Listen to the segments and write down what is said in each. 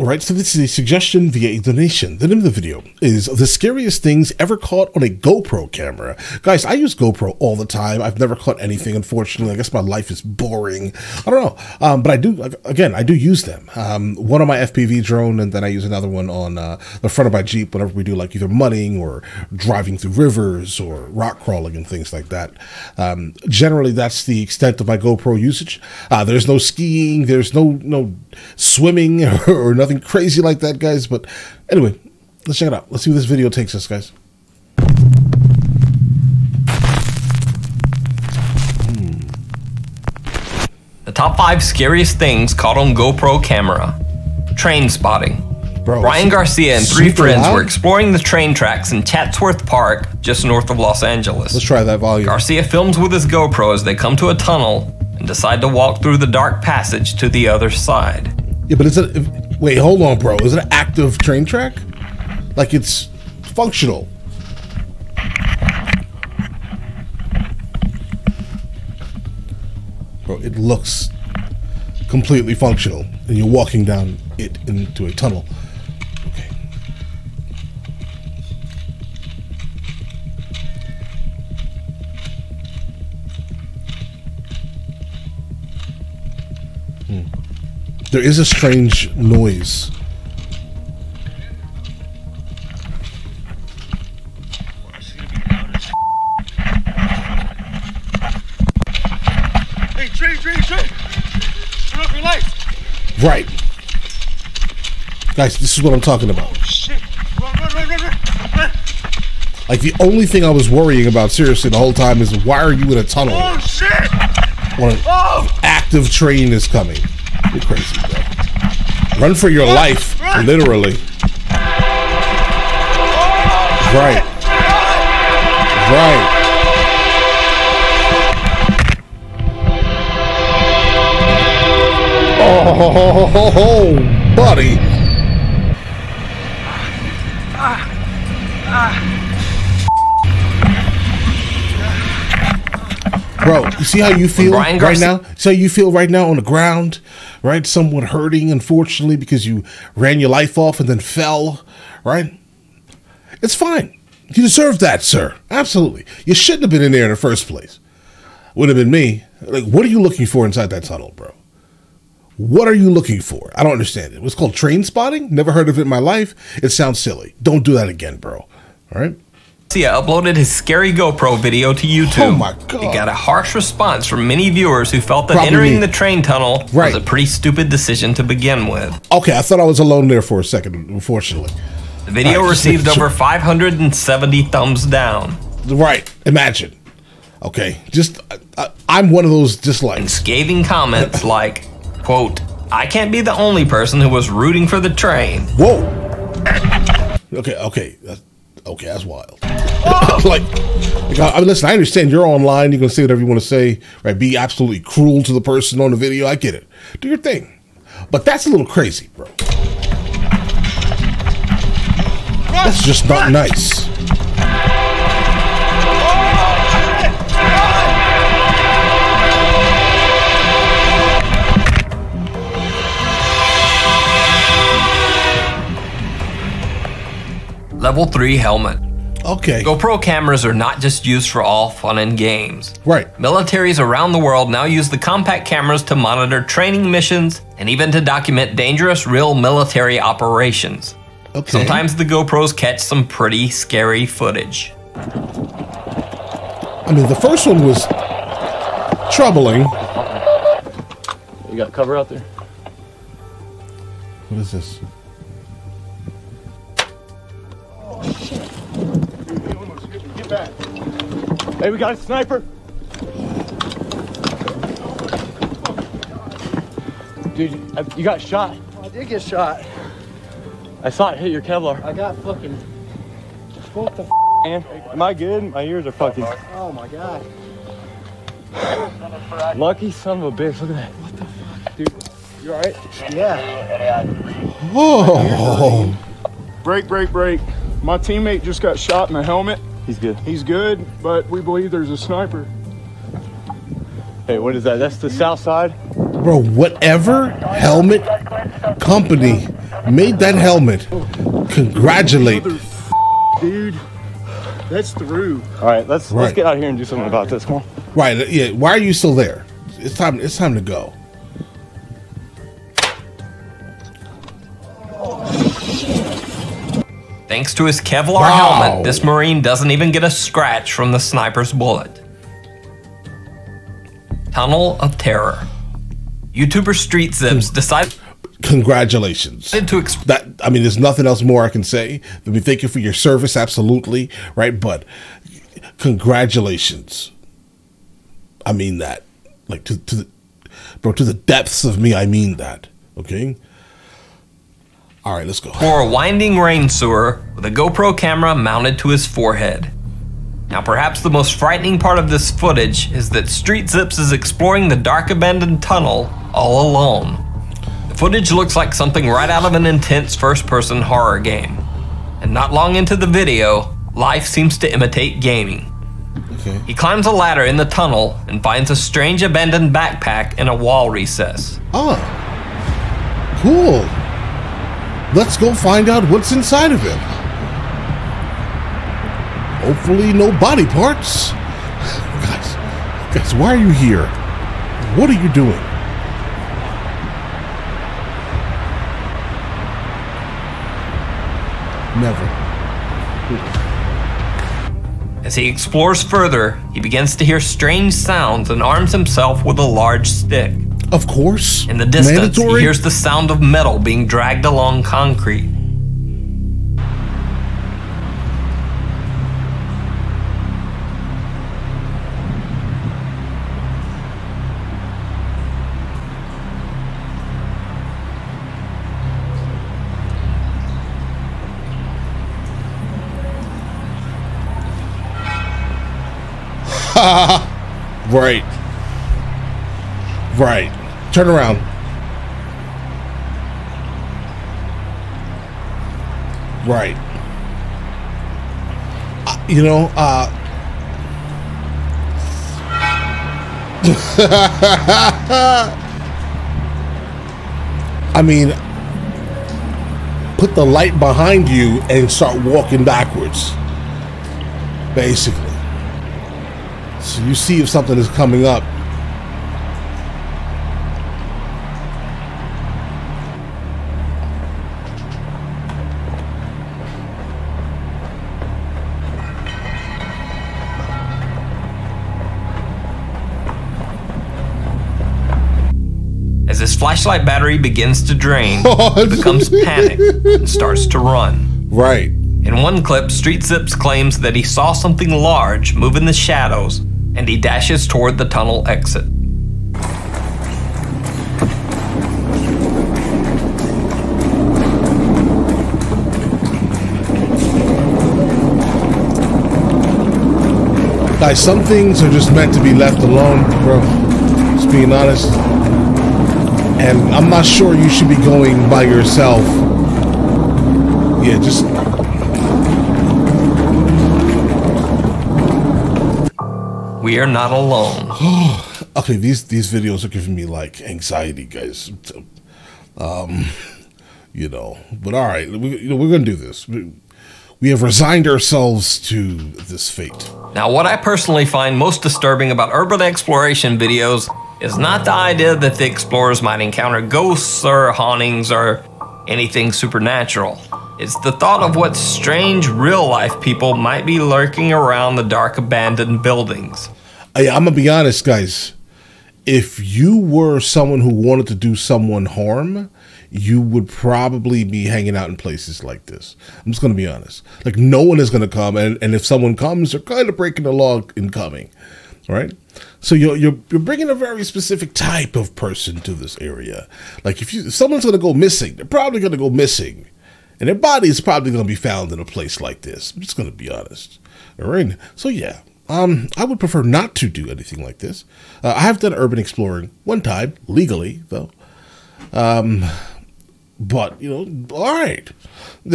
Right, so this is a suggestion via a donation. The name of the video is the scariest things ever caught on a GoPro camera. Guys, I use GoPro all the time. I've never caught anything, unfortunately. I guess my life is boring. I don't know. Um, but I do, again, I do use them. Um, one on my FPV drone, and then I use another one on uh, the front of my Jeep whenever we do like either mudding or driving through rivers or rock crawling and things like that. Um, generally, that's the extent of my GoPro usage. Uh, there's no skiing, there's no, no swimming or nothing crazy like that, guys. But anyway, let's check it out. Let's see where this video takes us, guys. Hmm. The top five scariest things caught on GoPro camera. Train spotting. Bro, Ryan Garcia and three friends loud? were exploring the train tracks in Chatsworth Park, just north of Los Angeles. Let's try that volume. Garcia films with his GoPro as they come to a tunnel and decide to walk through the dark passage to the other side. Yeah, but it's it? Wait, hold on, bro. Is it an active train track? Like it's functional? Bro, it looks completely functional, and you're walking down it into a tunnel. There is a strange noise. Hey, train, train, train! Turn off your lights! Right. Guys, this is what I'm talking about. Oh, run. Like the only thing I was worrying about seriously the whole time is why are you in a tunnel Oh, shit! when an Oh! active train is coming? You're crazy, bro. Run for your life, literally. Right. Right. Oh, buddy. Bro, you see how you feel right now? See how you feel right now on the ground, right? Someone hurting, unfortunately, because you ran your life off and then fell, right? It's fine. You deserve that, sir. Absolutely. You shouldn't have been in there in the first place. Would have been me. Like, what are you looking for inside that tunnel, bro? What are you looking for? I don't understand it. It's called train spotting. Never heard of it in my life. It sounds silly. Don't do that again, bro. All right. Garcia uploaded his scary GoPro video to YouTube. Oh my God. It got a harsh response from many viewers who felt that Probably entering me. the train tunnel Right. was a pretty stupid decision to begin with. Okay, I thought I was alone there for a second. Unfortunately, The video right, received over 570 thumbs down. right? Imagine. Okay, just I, I, I'm one of those dislikes. Scathing comments like, quote, I can't be the only person who was rooting for the train. Whoa. Okay, okay, that's, okay, that's wild. like, like I, I listen, I understand you're online. You can say whatever you want to say, right? Be absolutely cruel to the person on the video. I get it. Do your thing, but that's a little crazy, bro. That's just not nice. Level 3 helmet. Okay, GoPro cameras are not just used for all fun and games. right. Militaries around the world now use the compact cameras to monitor training missions and even to document dangerous real military operations. Okay. Sometimes the GoPros catch some pretty scary footage. I mean, the first one was troubling. You got cover out there? What is this? Hey, we got a sniper. Dude, you got shot. I did get shot. I saw it hit your Kevlar. I got fucking. What the? F- Man, am I good? My ears are fucking. oh my god. Lucky son of a bitch. Look at that. What the fuck? Dude, you alright? Yeah. Oh, Break, break, break. My teammate just got shot in the helmet. He's good. He's good, but we believe there's a sniper. Hey, what is that? That's the south side? bro, whatever helmet company made that helmet. Congratulate. Dude, that's through. All right, let's Right. let's get out here and do something about this. Come on. Right, yeah. Why are you still there? It's time. It's time to go. Thanks to his Kevlar Wow. helmet, this Marine doesn't even get a scratch from the sniper's bullet. Tunnel of Terror. YouTuber Street Zips decided Congratulations. That I mean, there's nothing else more I can say. Mean, thank you for your service, absolutely, right? But congratulations. I mean that, like to to the bro to the depths of me. I mean that. Okay. All right, let's go. for a winding rain sewer with a GoPro camera mounted to his forehead. Now, perhaps the most frightening part of this footage is that Street Zips is exploring the dark abandoned tunnel all alone. The footage looks like something right out of an intense first person horror game. And not long into the video, life seems to imitate gaming. Okay. He climbs a ladder in the tunnel and finds a strange abandoned backpack in a wall recess. Oh, cool. Let's go find out what's inside of it. Hopefully, no body parts. Guys, guys, why are you here? What are you doing? Never. As he explores further, he begins to hear strange sounds and arms himself with a large stick. Of course. In the distance, Mandatory? he hears the sound of metal being dragged along concrete. Right. Right. Turn around. Right. Uh, you know, uh I mean, put the light behind you and start walking backwards. Basically. So you see if something is coming up. Flashlight battery begins to drain, he becomes panicked and starts to run. Right. In one clip, Street Zips claims that he saw something large move in the shadows, and he dashes toward the tunnel exit. Guys, some things are just meant to be left alone, bro. Just being honest. And I'm not sure you should be going by yourself. Yeah, just We are not alone. okay. These these videos are giving me like anxiety, guys. Um, you know. But all right, we, you know, we're gonna do this. We, we have resigned ourselves to this fate. Now, what I personally find most disturbing about urban exploration videos is not the idea that the explorers might encounter ghosts or hauntings or anything supernatural. It's the thought of what strange real life people might be lurking around the dark abandoned buildings. I, I'm gonna be honest, guys. If you were someone who wanted to do someone harm, you would probably be hanging out in places like this. I'm just gonna be honest. Like no one is gonna come, and, and if someone comes, they're kind of breaking the law in coming. Right. So you're, you're you're bringing a very specific type of person to this area. Like if you if someone's gonna go missing, they're probably gonna go missing, and their body is probably gonna be found in a place like this. I'm just gonna be honest. All right. So yeah, um, I would prefer not to do anything like this. Uh, I have done urban exploring one time legally, though. Um, but you know, all right.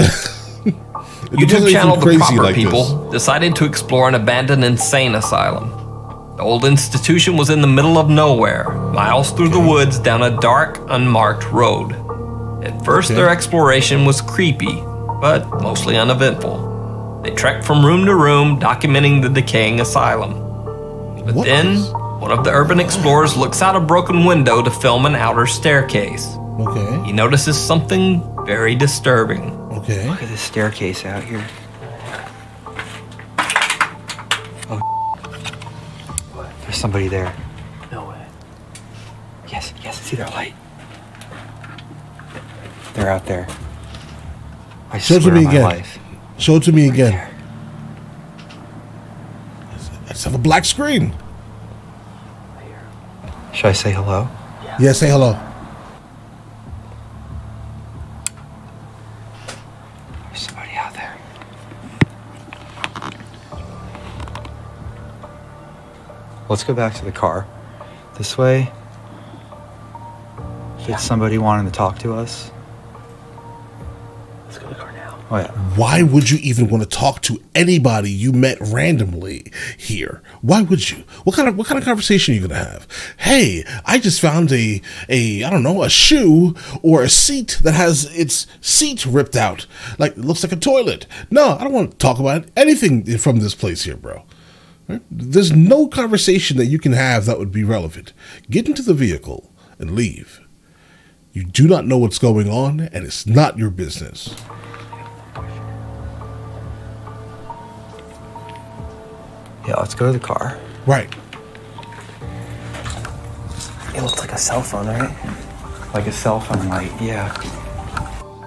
YouTube channel The Proper like People this. decided to explore an abandoned insane asylum. The old institution was in the middle of nowhere, miles through the woods down a dark, unmarked road. At first, Okay. their exploration was creepy, but mostly uneventful. They trekked from room to room, documenting the decaying asylum. But What then, is- one of the urban explorers looks out a broken window to film an outer staircase. Okay. He notices something very disturbing. Okay. Look at this staircase out here. There's somebody there. No way. Yes, yes, see their light. They're out there. I Show it to me on my again. life. Show it to me again. There. I just have a black screen. Should I say hello? Yeah, say hello. Let's go back to the car. This way. If it's somebody wanting to talk to us. Let's go to the car now. Oh yeah. Why would you even want to talk to anybody you met randomly here? Why would you? What kind of what kind of conversation are you gonna have? Hey, I just found a a I don't know a shoe or a seat that has its seat ripped out, like it looks like a toilet. No, I don't want to talk about anything from this place here, bro. Right? There's no conversation that you can have that would be relevant. Get into the vehicle and leave. You do not know what's going on, and it's not your business. Yeah, let's go to the car. Right. It looks like a cell phone, right? Like a cell phone light. Yeah.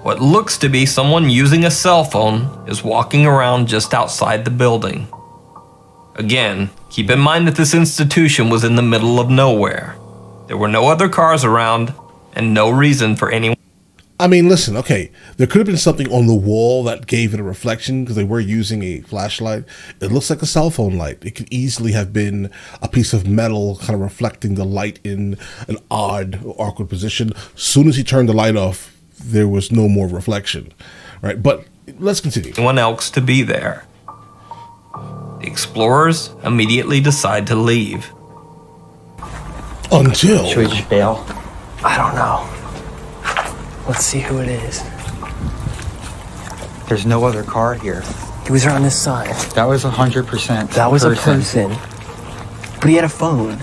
What looks to be someone using a cell phone is walking around just outside the building. Again, keep in mind that this institution was in the middle of nowhere. There were no other cars around and no reason for anyone. I mean, listen, okay, there could have been something on the wall that gave it a reflection because they were using a flashlight. It looks like a cell phone light. It could easily have been a piece of metal kind of reflecting the light in an odd, awkward position. As soon as he turned the light off, there was no more reflection, right? But let's continue. anyone else to be there. The explorers immediately decide to leave. Until Should we just bail? I don't know. Let's see who it is. There's no other car here. He was on this side. That was 100%. That was a person. But he had a phone.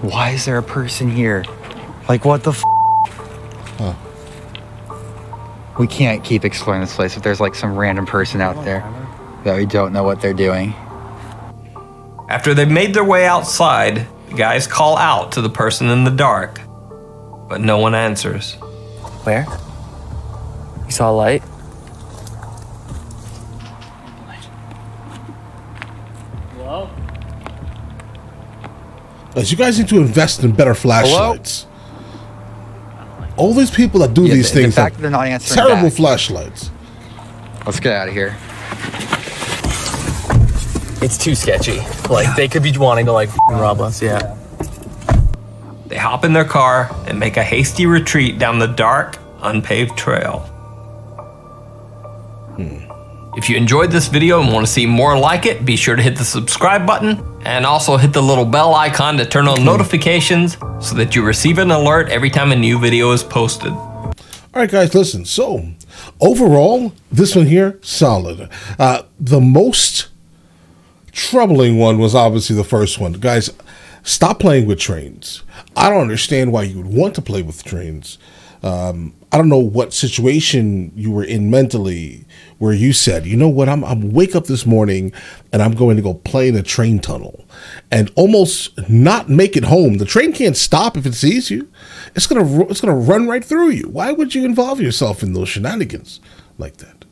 Why is there a person here? Like, what the f? We can't keep exploring this place if there's like some random person out there that we don't know what they're doing. After they've made their way outside, the guys call out to the person in the dark, but no one answers. Where? You saw a light? Guys, you guys need to invest in better flashlights. All these people that do Yeah, these the- the things fact that they're not answering terrible back. flashlights. Let's get out of here. It's too sketchy. Like they could be wanting to like rob us. Yeah. They hop in their car and make a hasty retreat down the dark, unpaved trail. Hmm. If you enjoyed this video and want to see more like it, be sure to hit the subscribe button and also hit the little bell icon to turn on notifications so that you receive an alert every time a new video is posted. All right, guys, listen. So, overall, this one here, solid. Uh, the most troubling one was obviously the first one. Guys, stop playing with trains. I don't understand why you would want to play with trains. Um, I don't know what situation you were in mentally where you said, you know what, I'm, I'm wake up this morning and I'm going to go play in a train tunnel and almost not make it home. The train can't stop if it sees you. It's gonna it's gonna run right through you. Why would you involve yourself in those shenanigans like that?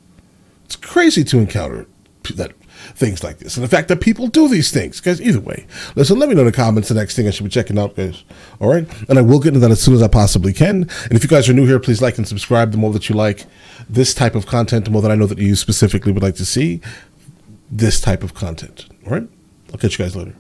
It's crazy to encounter that things like this, and the fact that people do these things. Guys, either way, listen. Let me know in the comments the next thing I should be checking out, guys. All right, and I will get into that as soon as I possibly can. And if you guys are new here, please like and subscribe. The more that you like this type of content, the more that I know that you specifically would like to see this type of content. All right, I'll catch you guys later.